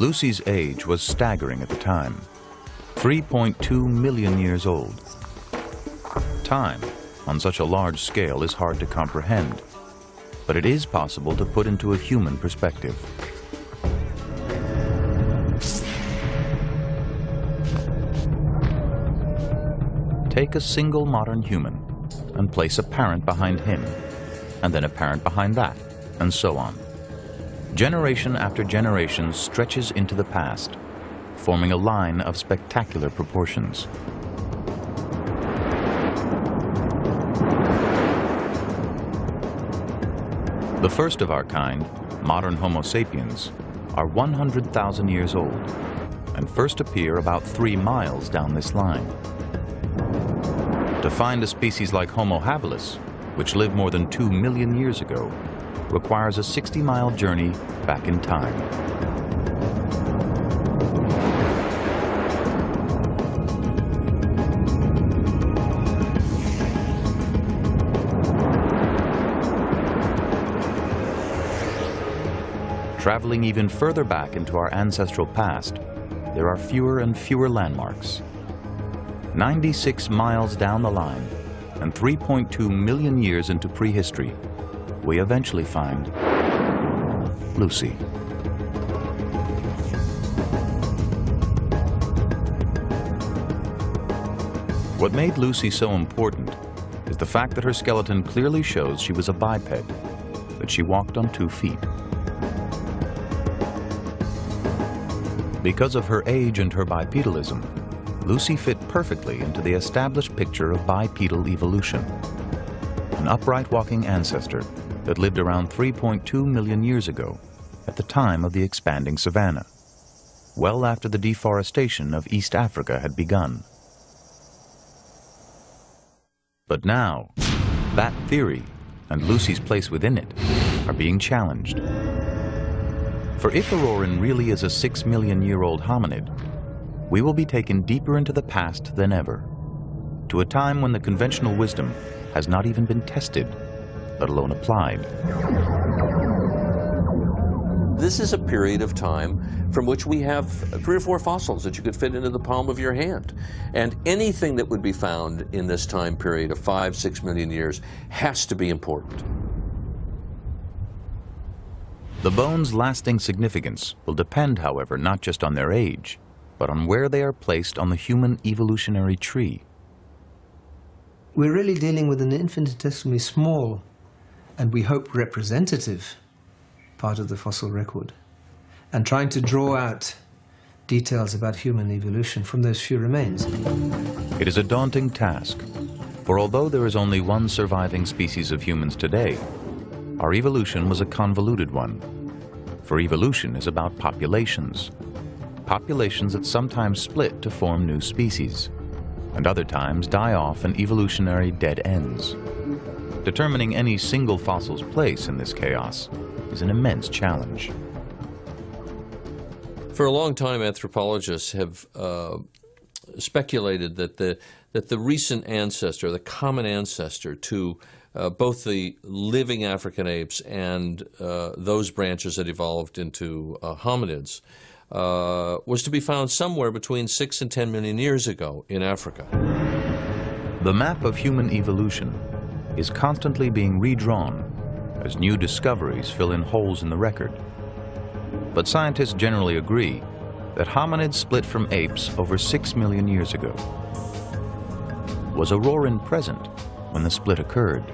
Lucy's age was staggering at the time 3.2 million years old. Time, on such a large scale, is hard to comprehend, but it is possible to put into a human perspective. Take a single modern human and place a parent behind him, and then a parent behind that, and so on. Generation after generation stretches into the past, forming a line of spectacular proportions. The first of our kind, modern Homo sapiens, are 100,000 years old and first appear about three miles down this line. To find a species like Homo habilis, which lived more than two million years ago, requires a 60-mile journey back in time. Traveling even further back into our ancestral past, there are fewer and fewer landmarks. 96 miles down the line and 3.2 million years into prehistory, we eventually find Lucy. What made Lucy so important is the fact that her skeleton clearly shows she was a biped, that she walked on two feet. Because of her age and her bipedalism, Lucy fit perfectly into the established picture of bipedal evolution. An upright walking ancestor that lived around 3.2 million years ago at the time of the expanding savanna, well after the deforestation of East Africa had begun. But now, that theory and Lucy's place within it are being challenged. For if Orrorin really is a six million year old hominid, we will be taken deeper into the past than ever, to a time when the conventional wisdom has not even been tested, let alone applied. This is a period of time from which we have three or four fossils that you could fit into the palm of your hand. And anything that would be found in this time period of five, six million years has to be important. The bones' lasting significance will depend, however, not just on their age, but on where they are placed on the human evolutionary tree. We're really dealing with an infinitesimally small and we hope representative part of the fossil record and trying to draw out details about human evolution from those few remains. It is a daunting task, for although there is only one surviving species of humans today, our evolution was a convoluted one. For evolution is about populations, populations that sometimes split to form new species, and other times die off in evolutionary dead ends. Determining any single fossil's place in this chaos is an immense challenge. For a long time, anthropologists have uh, speculated that the that the recent ancestor, the common ancestor to uh, both the living African apes and uh, those branches that evolved into uh, hominids, uh, was to be found somewhere between 6 and 10 million years ago in Africa. The map of human evolution is constantly being redrawn as new discoveries fill in holes in the record. But scientists generally agree that hominids split from apes over 6 million years ago. Was Orrorin present when the split occurred?